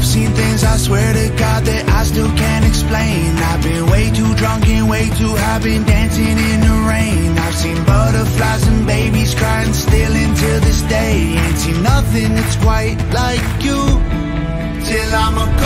I've seen things I swear to God that I still can't explain. I've been way too drunk and way too high Been dancing in the rain. I've seen butterflies and babies crying Still until this day. Ain't seen nothing that's quite like you Till I'm a